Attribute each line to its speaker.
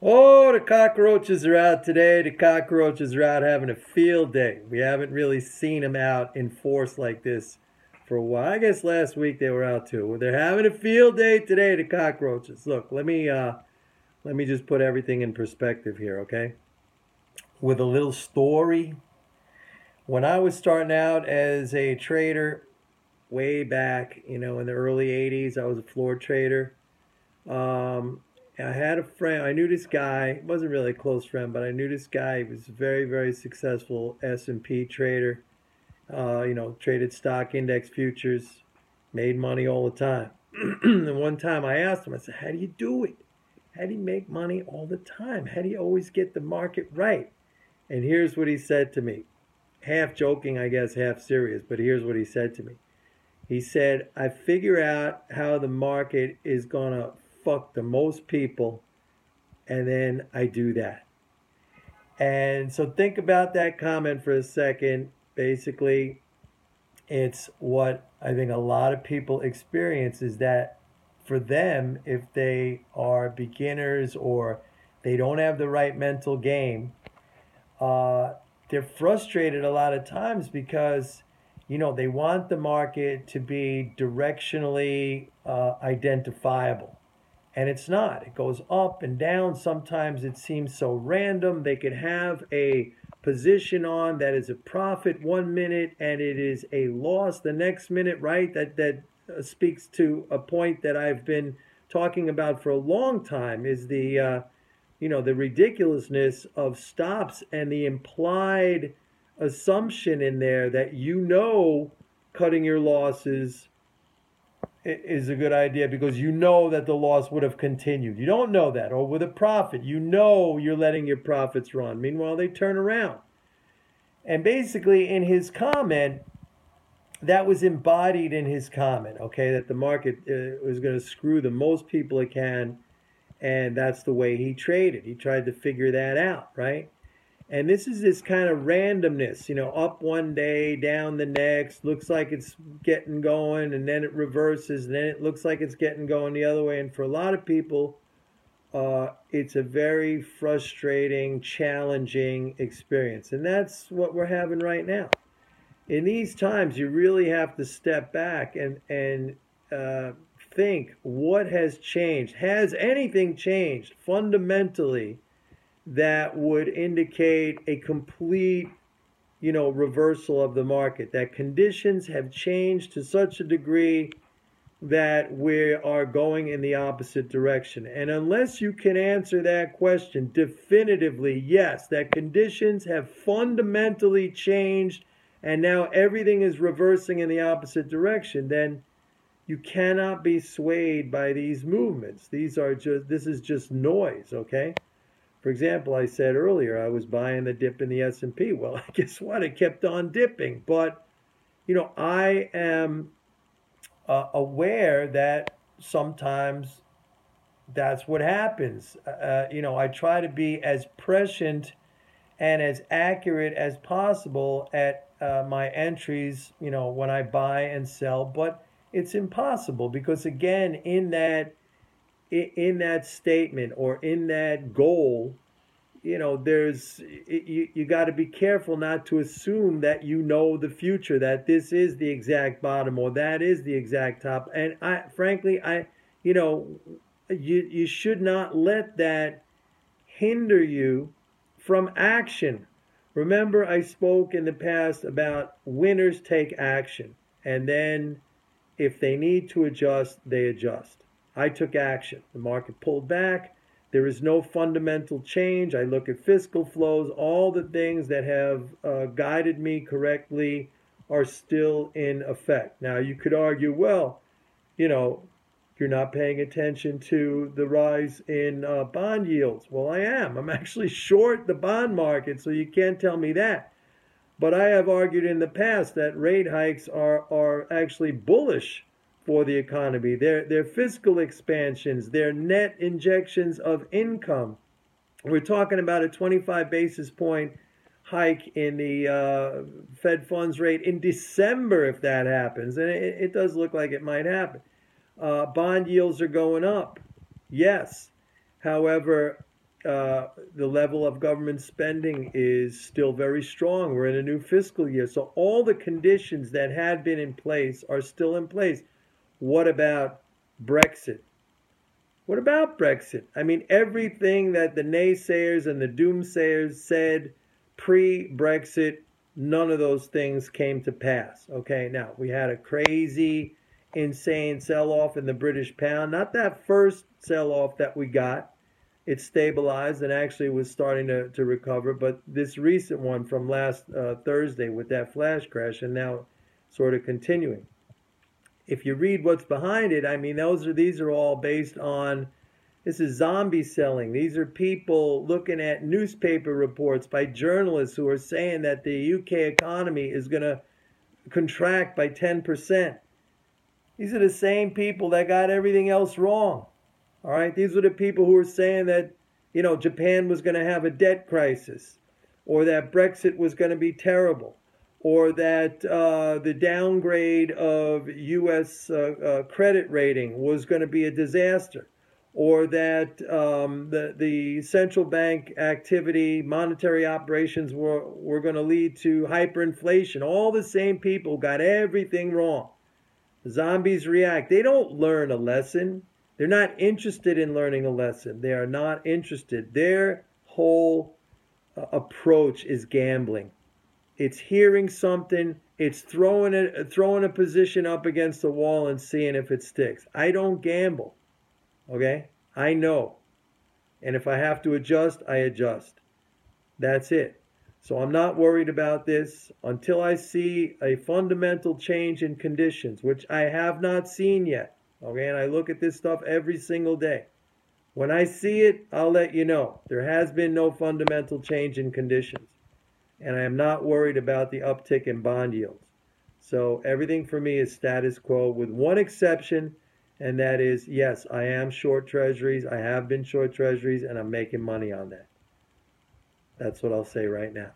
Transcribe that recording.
Speaker 1: Oh, the cockroaches are out today. The cockroaches are out having a field day. We haven't really seen them out in force like this for a while. I guess last week they were out too. They're having a field day today, the cockroaches. Look, let me uh, let me just put everything in perspective here, okay? With a little story. When I was starting out as a trader way back, you know, in the early 80s, I was a floor trader. Um, I had a friend. I knew this guy. wasn't really a close friend, but I knew this guy. He was a very, very successful S and P trader. Uh, you know, traded stock index futures, made money all the time. and one time I asked him, I said, "How do you do it? How do you make money all the time? How do you always get the market right?" And here's what he said to me, half joking, I guess, half serious. But here's what he said to me. He said, "I figure out how the market is gonna fuck the most people, and then I do that. And so think about that comment for a second. Basically, it's what I think a lot of people experience is that for them, if they are beginners or they don't have the right mental game, uh, they're frustrated a lot of times because you know they want the market to be directionally uh, identifiable and it's not. It goes up and down. Sometimes it seems so random. They could have a position on that is a profit one minute and it is a loss the next minute, right? That that uh, speaks to a point that I've been talking about for a long time is the uh, you know the ridiculousness of stops and the implied assumption in there that you know cutting your losses is a good idea because you know that the loss would have continued. You don't know that. Or with a profit, you know you're letting your profits run. Meanwhile, they turn around. And basically, in his comment, that was embodied in his comment, okay, that the market uh, was going to screw the most people it can. And that's the way he traded. He tried to figure that out, right? And this is this kind of randomness, you know, up one day, down the next, looks like it's getting going, and then it reverses, and then it looks like it's getting going the other way. And for a lot of people, uh, it's a very frustrating, challenging experience. And that's what we're having right now. In these times, you really have to step back and, and uh, think what has changed? Has anything changed fundamentally? That would indicate a complete you know reversal of the market that conditions have changed to such a degree that we are going in the opposite direction. And unless you can answer that question definitively yes that conditions have fundamentally changed and now everything is reversing in the opposite direction then you cannot be swayed by these movements. These are just this is just noise okay for example, I said earlier I was buying the dip in the S&P. Well, guess what? It kept on dipping. But, you know, I am uh, aware that sometimes that's what happens. Uh, uh, you know, I try to be as prescient and as accurate as possible at uh, my entries, you know, when I buy and sell, but it's impossible because again, in that in that statement or in that goal, you know, there's you, you got to be careful not to assume that you know the future, that this is the exact bottom or that is the exact top. And I, frankly, I, you know, you you should not let that hinder you from action. Remember, I spoke in the past about winners take action, and then if they need to adjust, they adjust. I took action. The market pulled back. There is no fundamental change. I look at fiscal flows. All the things that have uh, guided me correctly are still in effect. Now, you could argue, well, you know, you're not paying attention to the rise in uh, bond yields. Well, I am. I'm actually short the bond market, so you can't tell me that. But I have argued in the past that rate hikes are, are actually bullish for the economy, their, their fiscal expansions, their net injections of income. We're talking about a 25 basis point hike in the uh, Fed funds rate in December if that happens. And it, it does look like it might happen. Uh, bond yields are going up. Yes. However, uh, the level of government spending is still very strong. We're in a new fiscal year. So all the conditions that had been in place are still in place. What about Brexit? What about Brexit? I mean, everything that the naysayers and the doomsayers said pre Brexit, none of those things came to pass. Okay, now we had a crazy, insane sell off in the British pound. Not that first sell off that we got, it stabilized and actually was starting to, to recover, but this recent one from last uh, Thursday with that flash crash and now sort of continuing if you read what's behind it, I mean, those are these are all based on this is zombie selling. These are people looking at newspaper reports by journalists who are saying that the UK economy is going to contract by 10%. These are the same people that got everything else wrong. All right, these are the people who are saying that, you know, Japan was going to have a debt crisis or that Brexit was going to be terrible or that uh, the downgrade of U.S. Uh, uh, credit rating was going to be a disaster, or that um, the, the central bank activity, monetary operations were, were going to lead to hyperinflation. All the same people got everything wrong. Zombies react. They don't learn a lesson. They're not interested in learning a lesson. They are not interested. Their whole uh, approach is gambling it's hearing something, it's throwing a throwing a position up against the wall and seeing if it sticks. I don't gamble. Okay? I know. And if I have to adjust, I adjust. That's it. So I'm not worried about this until I see a fundamental change in conditions, which I have not seen yet. Okay, and I look at this stuff every single day. When I see it, I'll let you know. There has been no fundamental change in conditions and I am not worried about the uptick in bond yields. So everything for me is status quo with one exception, and that is yes, I am short treasuries. I have been short treasuries, and I'm making money on that. That's what I'll say right now.